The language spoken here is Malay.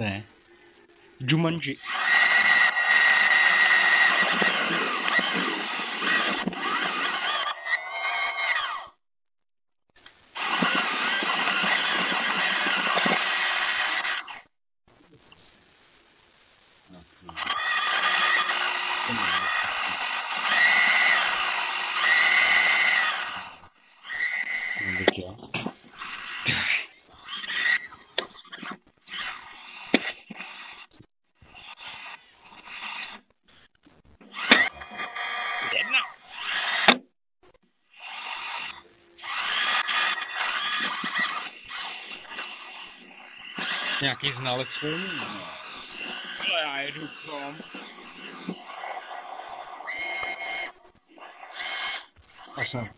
Cos'è? Jumanji. Non vediamo. Jedna. Nějaký znalec. Ale já jedu kom. A jsem